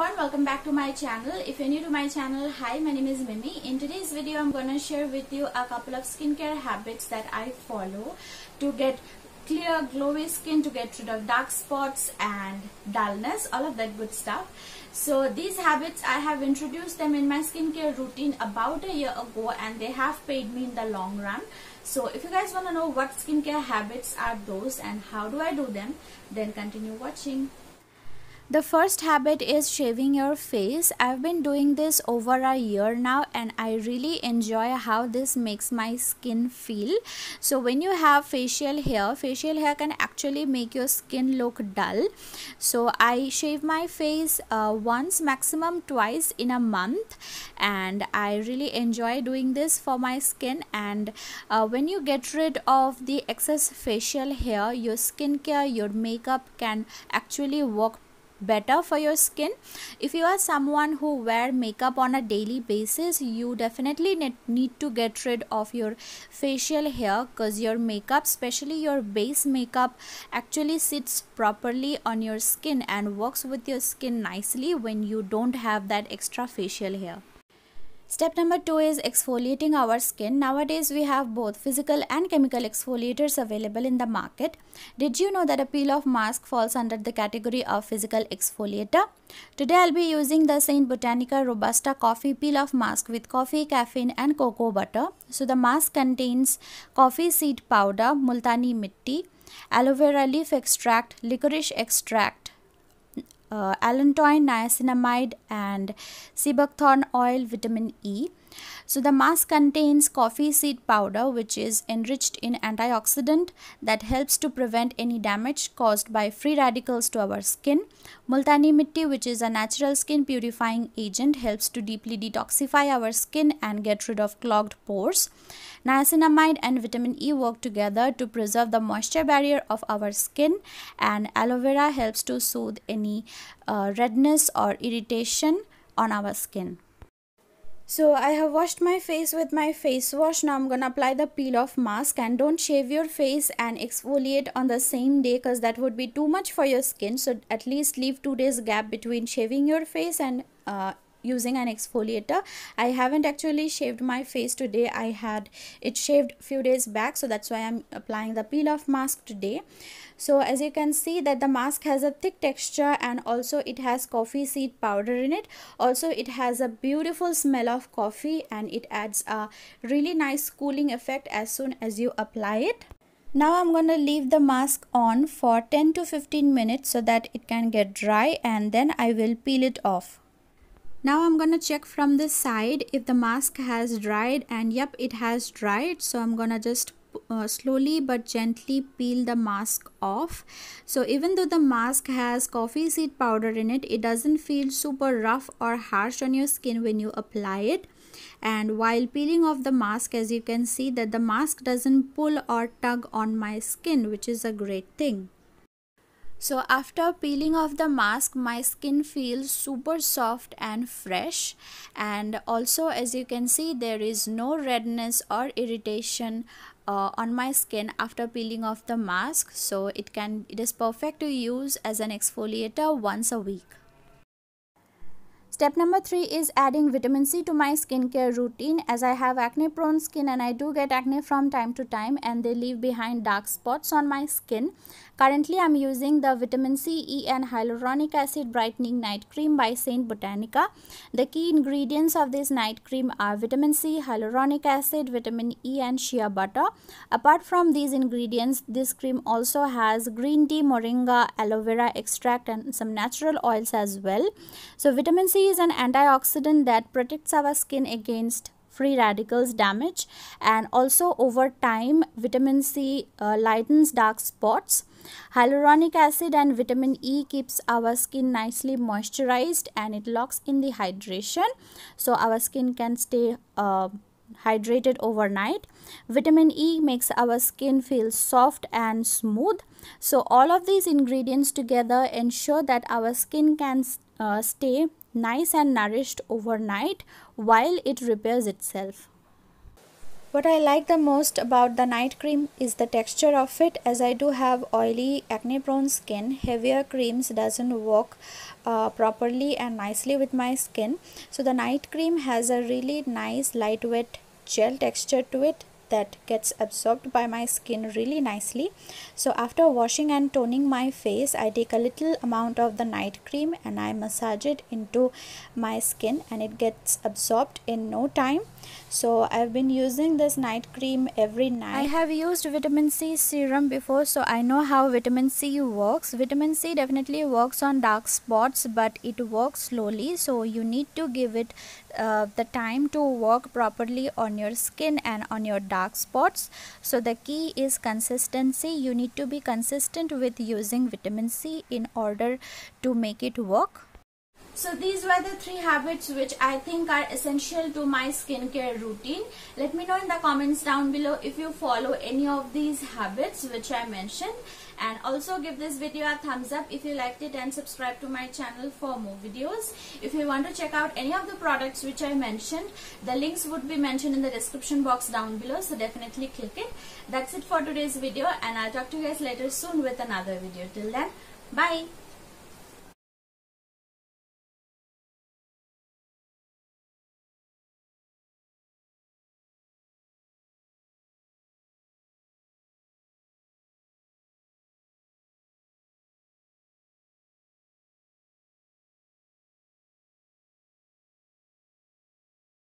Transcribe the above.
everyone welcome back to my channel. If you're new to my channel hi my name is Mimi. In today's video I'm gonna share with you a couple of skincare habits that I follow to get clear glowy skin to get rid of dark spots and dullness all of that good stuff. So these habits I have introduced them in my skincare routine about a year ago and they have paid me in the long run. So if you guys want to know what skincare habits are those and how do I do them then continue watching the first habit is shaving your face. I've been doing this over a year now and I really enjoy how this makes my skin feel. So when you have facial hair, facial hair can actually make your skin look dull. So I shave my face uh, once maximum twice in a month and I really enjoy doing this for my skin and uh, when you get rid of the excess facial hair, your skincare, your makeup can actually work better for your skin. If you are someone who wear makeup on a daily basis you definitely need to get rid of your facial hair because your makeup especially your base makeup actually sits properly on your skin and works with your skin nicely when you don't have that extra facial hair Step number two is exfoliating our skin. Nowadays, we have both physical and chemical exfoliators available in the market. Did you know that a peel off mask falls under the category of physical exfoliator? Today, I'll be using the Saint Botanica Robusta Coffee Peel Off Mask with coffee, caffeine, and cocoa butter. So, the mask contains coffee seed powder, multani mitti, aloe vera leaf extract, licorice extract, uh, allantoin, niacinamide and seabuckthorn oil, vitamin E. So the mask contains coffee seed powder which is enriched in antioxidant that helps to prevent any damage caused by free radicals to our skin. Multani mitti which is a natural skin purifying agent helps to deeply detoxify our skin and get rid of clogged pores. Niacinamide and vitamin E work together to preserve the moisture barrier of our skin and aloe vera helps to soothe any uh, redness or irritation on our skin. So I have washed my face with my face wash. Now I'm gonna apply the peel off mask and don't shave your face and exfoliate on the same day because that would be too much for your skin. So at least leave two days gap between shaving your face and uh, using an exfoliator. I haven't actually shaved my face today. I had it shaved a few days back so that's why i'm applying the peel off mask today. So as you can see that the mask has a thick texture and also it has coffee seed powder in it. Also it has a beautiful smell of coffee and it adds a really nice cooling effect as soon as you apply it. Now I'm going to leave the mask on for 10 to 15 minutes so that it can get dry and then I will peel it off. Now I'm gonna check from this side if the mask has dried and yep it has dried. So I'm gonna just uh, slowly but gently peel the mask off. So even though the mask has coffee seed powder in it it doesn't feel super rough or harsh on your skin when you apply it. And while peeling off the mask as you can see that the mask doesn't pull or tug on my skin which is a great thing so after peeling off the mask my skin feels super soft and fresh. And also as you can see there is no redness or irritation uh, on my skin after peeling off the mask. So it can it is perfect to use as an exfoliator once a week Step number three is adding vitamin C to my skincare routine as I have acne prone skin and I do get acne from time to time and they leave behind dark spots on my skin. Currently I'm using the vitamin C, E and hyaluronic acid brightening night cream by Saint Botanica. The key ingredients of this night cream are vitamin C, hyaluronic acid, vitamin E and shea butter. Apart from these ingredients, this cream also has green tea, moringa, aloe vera extract and some natural oils as well. So vitamin C is an antioxidant that protects our skin against free radicals damage and also over time vitamin C uh, lightens dark spots. Hyaluronic acid and vitamin E keeps our skin nicely moisturized and it locks in the hydration so our skin can stay uh, hydrated overnight. Vitamin E makes our skin feel soft and smooth. So all of these ingredients together ensure that our skin can uh, stay nice and nourished overnight while it repairs itself. what I like the most about the night cream is the texture of it as I do have oily acne prone skin. Heavier creams doesn't work uh, properly and nicely with my skin. So the night cream has a really nice lightweight gel texture to it that gets absorbed by my skin really nicely. So after washing and toning my face I take a little amount of the night cream and I massage it into my skin and it gets absorbed in no time. So I've been using this night cream every night. I have used vitamin C serum before so I know how vitamin C works. Vitamin C definitely works on dark spots but it works slowly. So you need to give it uh, the time to work properly on your skin and on your dark spots. So the key is consistency. You need to be consistent with using vitamin C in order to make it work so these were the three habits which I think are essential to my skincare routine. Let me know in the comments down below if you follow any of these habits which I mentioned and also give this video a thumbs up if you liked it and subscribe to my channel for more videos. If you want to check out any of the products which I mentioned, the links would be mentioned in the description box down below so definitely click it. That's it for today's video and I'll talk to you guys later soon with another video. Till then, bye!